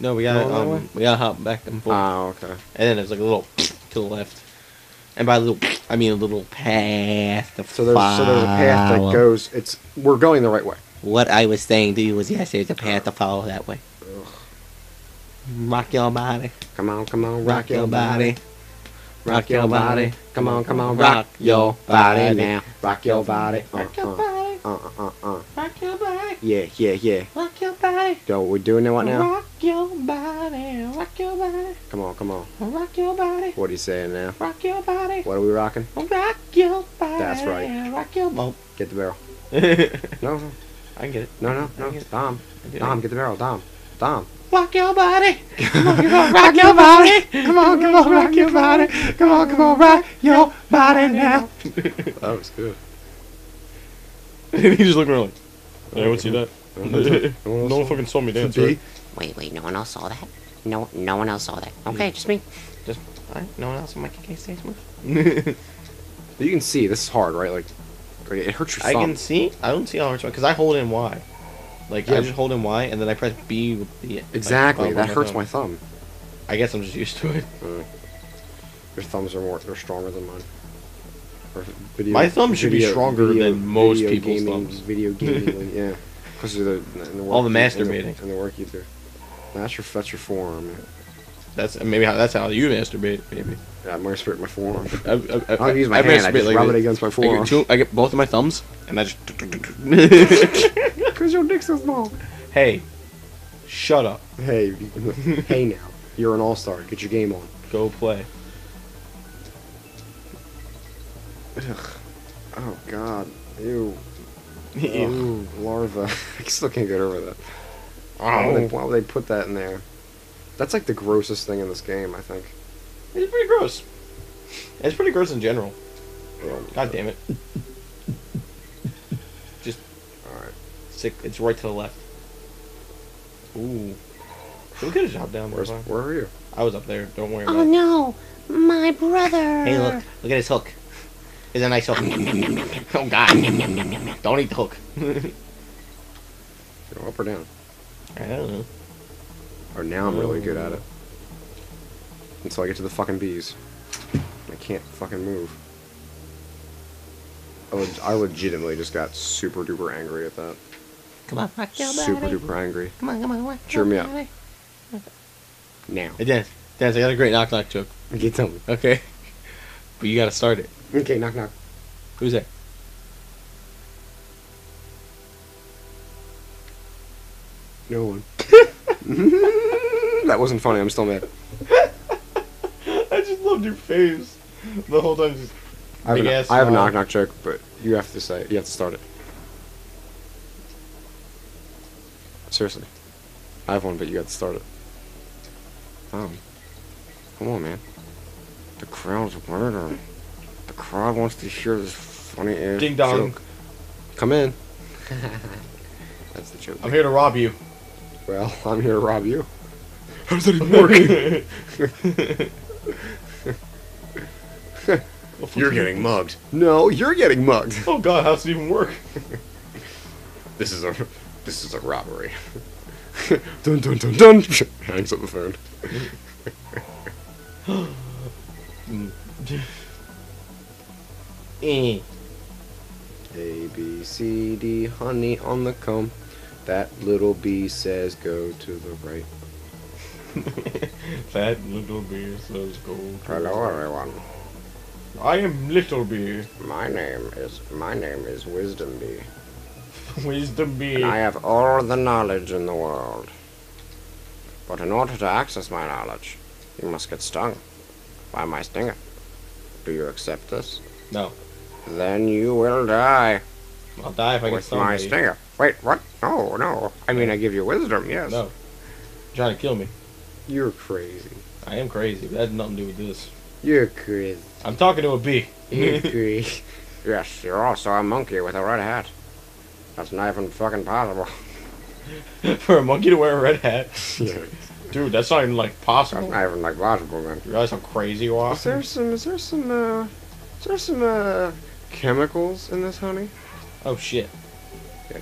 No, we got Going that way? um, we got to hop back and forth, Oh, okay. and then there's like a little to the left, and by little I mean a little path. To So there's so there's a path that goes. It's we're going the right way. What I was saying to you was yes, there's a path to follow that way. Rock your body, Come on, come on, rock your body, rock your body. Come on, come on, rock your body now. Rock your body. Uh, rock your uh, body, uh, uh, uh. uh. rock your body, Yeah, yeah, yeah. rock your body. Yo, we're doing it what now? Rock your body, rock your body, Come on, come on. rock your body, What are you saying now? rock your body, What are we rocking? rock your body. That's right. Rock your body. Get the barrel. I No, no, can get it. no, no, no. Dom, Dom, get the barrel. Dom, Dom. Rock your body. Come on, come on, rock your body. Come on, come on, rock your body. Come on, come on, rock your body now. That was good. he just looked around like, I don't see that. No one no one fucking saw me saw it? dance. Right? Wait, wait, no one else saw that? No, no one else saw that. Okay, just me. Just, alright, no one else on my KK stage move. You can see this is hard, right? Like, like, it hurts your I can see. I don't see how it much because I hold in Y. Like Yeah. I just hold in Y and then I press B with the. Exactly. bottom that of hurts thumb. my thumb. I guess I'm just used to it. Mm. Your thumbs are more. They're stronger than mine. Video, My thumb should be stronger than most people's gaming, thumbs. Video gaming, yeah. Because of the, and the work All the you- and masturbating. and the work you do. That's your that's your forearm. Man. That's maybe how that's how you masturbate. Maybe. Yeah, I masturbate my forearm. I, I, I, I don't use my hand. I just rub it against my I forearm. get, two, I get both of my thumbs and I just. Because your dick's so small. hey, shut up. Hey, hey now. You're an all star. Get your game on. Go play. Ugh. Oh God. Ew. Ew. Ew. Larva. I still can't get over that. Why would, they, oh. why would they put that in there? That's like the grossest thing in this game, I think. It's pretty gross. It's pretty gross in general. Oh, God damn it. Just Alright. sick. It's right to the left. Ooh. Should we get a job down there? Where's, Bob? where are you? I was up there. Don't worry oh, about Oh no, my brother. Hey, look. Look at his hook. It's a nice hook. oh, God. Don't eat the hook. Go up or down? I don't know. Or now I'm really good at it. Mm. Until I get to the fucking bees. I can't fucking move. I, leg- I legitimately just got super duper angry at that. Come on. Rock your Super duper angry. Come on, come on. Rock Cheer me up. body. Now. Hey, Dennis. Dennis, I got a great knock knock joke. Tell me. Okay. But you gotta start it. Okay, knock knock. Who's that? No one. that wasn't funny. I'm still mad. I just loved your face. The whole time just. I have, an, I have a knock knock joke, but you have to say it. You have to start it. Seriously. I have one, but you have to start it. Oh. Come on, man. The crowd's murder. The crowd wants to hear this funny ass Ding dong. joke. Come in. That's the joke. I'm here to rob you. Well, I'm here to rob you. How does that even work? you're getting mugged. No, you're getting mugged. Oh god, how does it even work? This is a this is a robbery. dun dun dun dun. Hangs up the phone. Eh. A B C D, honey on the comb. That little bee says go to the right. That little bee says go. to- Hello, everyone. I am little Bee. My name is my name is Wisdom Bee, Wisdom and. I have all the knowledge in the world. But in order to access my knowledge, you must get stung by my stinger. Do you accept this? No. Then you will die I'll die if I get with my stinger. Wait, what? No, no. I mean, I give you wisdom. Yes. No. You're trying to kill me. You're crazy. I am crazy, but that has nothing to do with this. You're crazy. I'm talking to a bee. You're crazy. yes, you're also a monkey with a red hat. That's not even fucking possible. For a monkey to wear a red hat. yeah. Dude, that's not even like possible. That's possible. not even like possible, man. You realize how crazy you are? Is there some? Is there some? Uh, is there some uh, chemicals in this honey? Oh shit. Okay.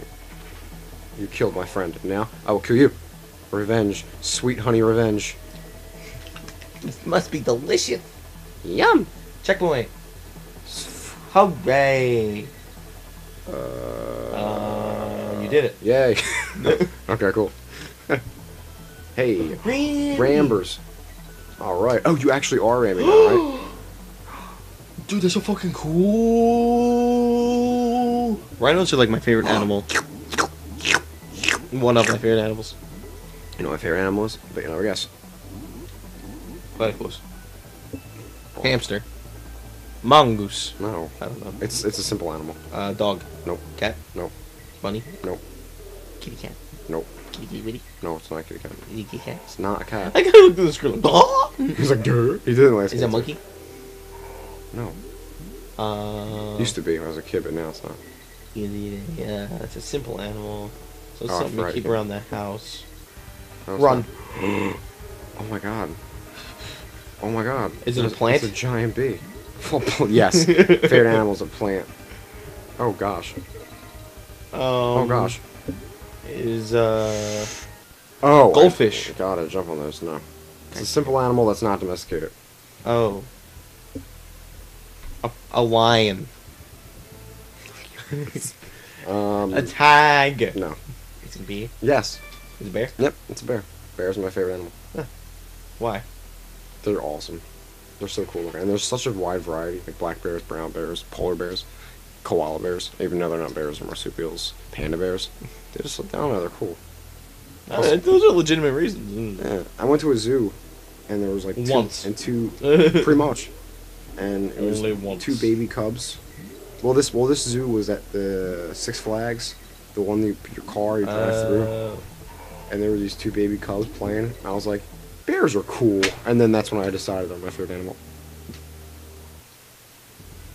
You killed my friend. Now I will kill you. Revenge. Sweet honey revenge. This must be delicious. Yum. Checkpoint. Hooray! Uh, Uh, you did it. Yay. okay, cool. hey, Rambers. Alright. Oh, you actually are ramming now, right? Dude, that's so fucking cool. Rhinos are like my favorite animal. One of my favorite animals. You know my favorite animal is? But you know, I guess. Platypus. Hamster. Mongoose. No. I don't know. It's it's a simple animal. Uh, dog. Nope. Cat. Nope. Bunny. Nope. Kitty cat. Nope. Kitty kitty witty. No, it's not a kitty cat. Kitty cat. It's not a cat. I gotta look through the screen. He's like, Duh. He didn't last. Is that monkey? No. Uh, Used to be when I was a kid, but now it's not. Yeah, it's a simple animal. So it's Oh, something to keep around the house. No, Run. not. oh my god. Oh my god. Is it a plant? It's a giant bee. yes. Favorite animal's a plant. Oh gosh. Um, Oh gosh. Is uh Oh. goldfish. I-. Gotta jump on those. No. It's a simple animal that's not domesticated. oh a, a lion. Um. A tag. no. It's a bee. Yes. Is it a bear? Yep. It's a bear. Bear's are my favorite animal. Why? They're awesome. They're so cool. And there's such a wide variety, like black bears, brown bears, polar bears, koala bears, even though they're not bears, they're marsupials, panda bears. They're just, I don't know, they're cool. Uh, those are legitimate reasons. Yeah. I went to a zoo, and there was like two, Once. and two, pretty much, and it was Only once. two baby cubs. Well, this well this zoo was at the Six Flags, the one that you put your car you drive through, Uh, and there were these two baby cubs playing. I was like, bears are cool, and then that's when I decided on my favorite animal.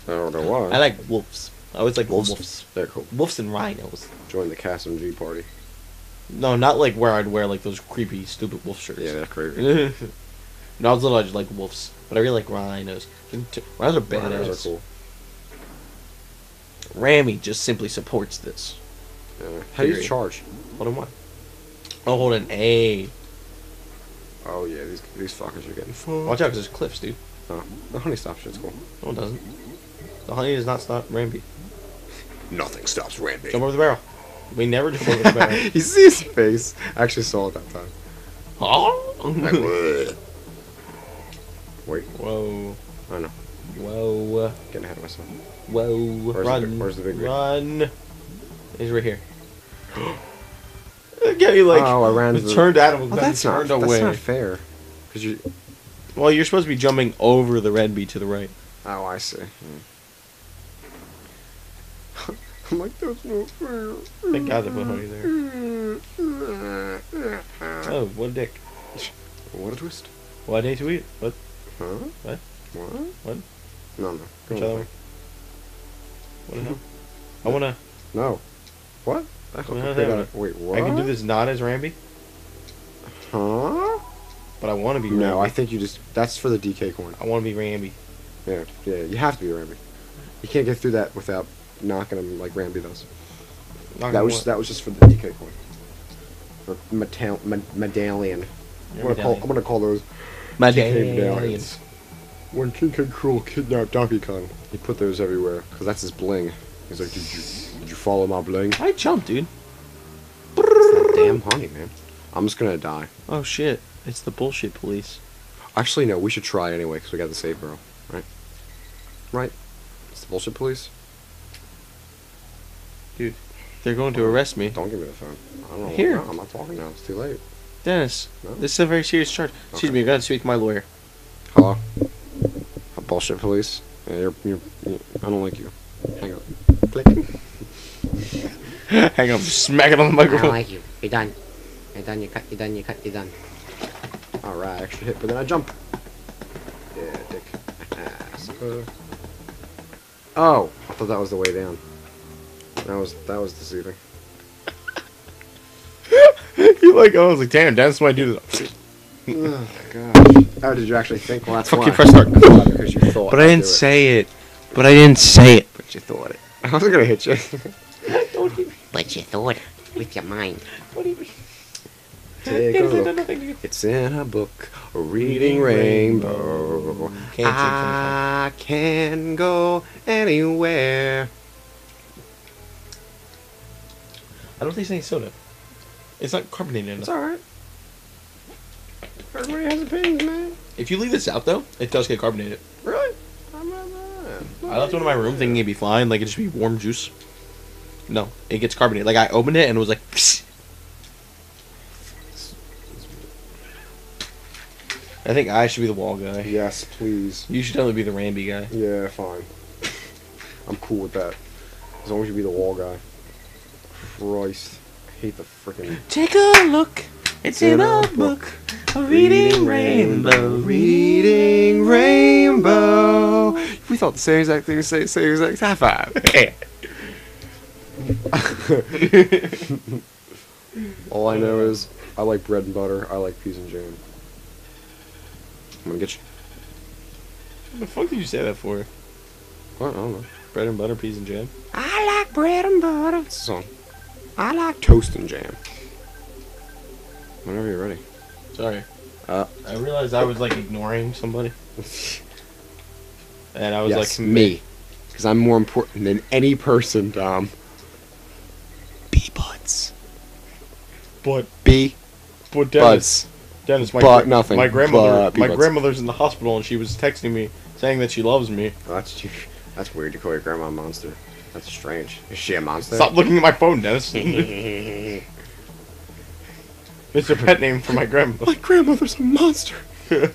I don't know why. I like wolves. I always like Wolves? wolves. They're cool. Wolves and rhinos. Join the Cassim G party. No, not like where I'd wear like those creepy, stupid wolf shirts. Yeah, they're crazy. no, I was little. I just like wolves, but I really like rhinos. Rhinos are badass. Rhinos are cool. Rami just simply supports this. Yeah. How do you charge? Oh, hold on, what? Oh, hold an A. Oh yeah, these these fuckers are getting fucked. Watch out, 'cause there's cliffs, dude. Oh, the honey stop shit's cool. No, it doesn't. The honey does not stop Rambi. Nothing stops Randy. Jump over the barrel. We never jump over the barrel. you see his face? I actually saw it that time. oh. Wait, Whoa. I know. Whoa. Getting ahead of myself. Whoa. Where's the Run. big- where's the big rig? Run. He's right here. Look at you like. oh, I ran to the... turned at him Oh, then that's not, turned that's not fair. Cause you... Well, you're supposed to be jumping over the red bee to the right. Oh, I see. Hmm. I'm like, that's not fair. Thank God they put honey there. Oh, what a dick. What a twist. Why did to eat? What? Huh? What? What? What? No, no. Which other one? What the hell? I wanna. No. What? I, hope Well, I how's figured Wait, what? I can do this not as Rambi, Huh? but I want to be. No, I think you just... That's for the DK coin. I want to be Rambi. Yeah, yeah, you have to be Rambi. You can't get through that without knocking him like Rambi does. Not That was want- that was just for the DK coin. Or metal, me- medallion. I'm gonna, call, medallion. I'm gonna call those My DK medallions. When King K. Rool kidnapped Donkey Kong, he put those everywhere because that's his bling. He's like, did you did you follow my bling? I jumped, dude. It's that damn honey, man. I'm just gonna die. Oh shit! It's the bullshit police. Actually, no. We should try anyway because we got the save bro, right? Right. It's the bullshit police. Dude, they're going to arrest me. Don't give me the phone. I don't know. Here. I'm not talking now. It's too late. Dennis, No? this is a very serious charge. Excuse me, I gotta speak to my lawyer. Hello? A bullshit police? Yeah, you're, you're, you I don't like you. Hang up. Click. Hang on, smack it on the microphone. I don't like you. You're done. You're done. You're cut. You're done. You're cut. You're done. Alright, extra hit, but then I jump. Yeah, dick. Ass. Uh. Oh, I thought that was the way down. That was that was deceiving. you like? I was like, damn, Dennis might do this. oh gosh. How did you actually think? Well, that's Fucking why. press start. That's why, because you thought. But I didn't do it. say it. But I didn't say it. But you thought it. I wasn't gonna hit you. But you thought it with your mind. What do you mean? Take a look. It's in a book, a reading rainbow. Can't I can go anywhere. I don't taste any soda. It's not carbonated It's alright. Everybody has opinions, man. If you leave this out though, it does get carbonated. Really? I'm not, not, I left one in my room thinking it'd be fine, like it'd just be warm juice. No, it gets carbonated. Like I opened it and it was like. I think I should be the wall guy. Yes, please. You should definitely be the Rambi guy. Yeah, fine. I'm cool with that. As long as you be the wall guy. Christ. I hate the freaking. Take a look. It's in a book. A reading rainbow. Reading rainbow. We thought the same exact thing. Same, same exact high five. All I know is I like bread and butter. I like peas and jam. I'm gonna get you. What the fuck did you say that for? What? I don't know. Bread and butter, peas and jam. I like bread and butter. It's a song. I like toast and jam. Whenever you're ready. Sorry. Uh, I realized I was like ignoring somebody, and I was yes, like me. Because I'm more important than any person, Dom. B buds. But B but Dennis, buds. Dennis, my But gra- nothing, My grandmother, but my peanuts. grandmother's in the hospital, and she was texting me saying that she loves me. Oh, that's that's weird to call your grandma a monster. That's strange. Is she a monster? Stop looking at my phone, Dennis. it's a pet name for my grandmother. My grandmother's a monster.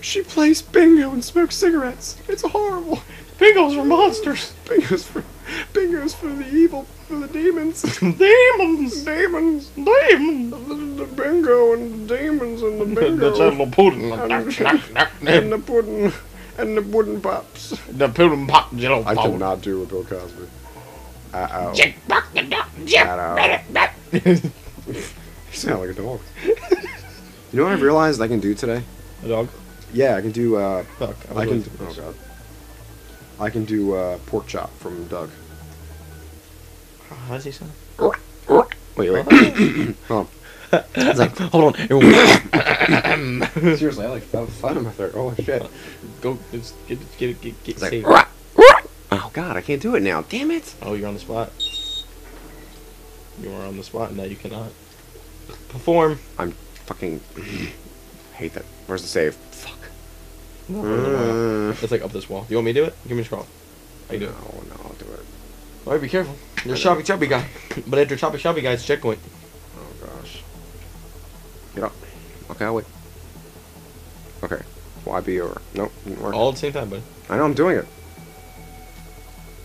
She plays bingo and smokes cigarettes. It's horrible. Bingos are monsters. Bingo's for bingo's for the evil, for the demons. Demons. demons. Demons. The bingo and the demons and the bingo. The little pudding. and the pudding and the pudding pops. The pudding pop jello I powder. cannot do a Bill Cosby. Uh oh. Jack, rock the dog, Jack, Uh-oh. You sound like a dog. you know what I've realized I can do today? A dog. Yeah, I can do. uh Fuck. I was can. waiting for Oh god. I can do uh, Porkchop from Doug. How does he sound? Wait, wait. Hold It's like, hold on. Seriously, I like fell fun in my throat. Oh shit. Go, just get, get, get, get It's like. Oh god, I can't do it now. Damn it. Oh, you're on the spot. You are on the spot, and now you cannot perform. I'm fucking. hate that. Where's the save? Fuck. Mm. It's like up this wall. You want me to do it? Give me a scroll. I do no, it? no, I'll do it. Alright, be careful. You're a choppy choppy guy. But enter choppy choppy guy, it's checkpoint. Okay, I'll wait. Okay. YB or nope, didn't work. All at the same time, buddy. I know I'm doing it.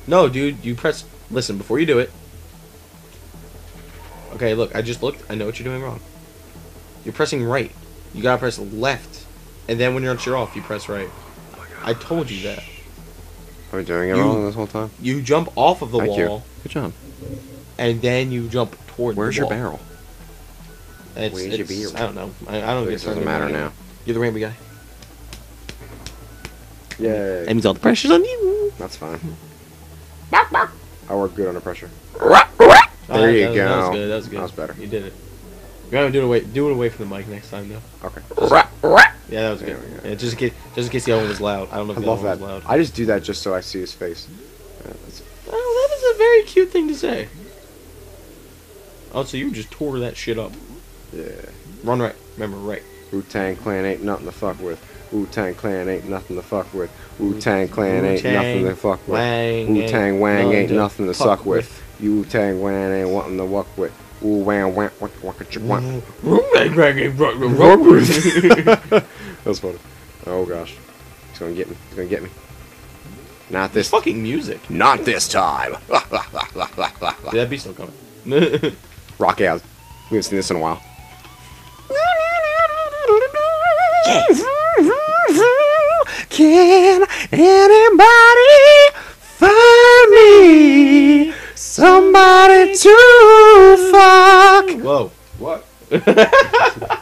No, dude, you press. Listen, before you do it. Okay, look, I just looked. I know what you're doing wrong. You're pressing right. You gotta press left. And then when you're on your off, you press right. Oh I told you that. Are we doing it You- wrong this whole time? You jump off of the Thank you. wall, Good job. and then you jump toward Where's your barrel? It's, Where's your it's- I don't know. I, I don't This get doesn't matter now. You're the Rambo guy. Yeah. That means all the pressure's on you. That's fine. bark, bark. I work good under pressure. Oh, There you that, That was go. good. That was good. That was better. You did it. You gotta do it away. Do it away from the mic next time, though. Okay. Yeah, that was There good. we go. Yeah, just in case, just in case the other one was loud. I don't know if I the love other that. one was loud. I just do that just so I see his face. Yeah, that's- Oh, that is a very cute thing to say. Oh, so you just tore that shit up. Yeah. Run right. Remember, right. Wu Tang Clan ain't nothing to fuck with. Wu Tang Clan ain't nothing to fuck with. Wu Tang Clan ain't nothing to fuck with. Wang Wu Tang Wang ain't nothing to suck with. Wu Tang Wang ain't wanting to walk with. Wu Wang Wang Wang Wang Wang. That was funny. Oh gosh. He's gonna get me. He's gonna get me. Not This fucking music. Not this time. Dude, that beat's still coming. Rock out. We haven't seen this in a while. Can anybody find me somebody to fuck? Whoa. What?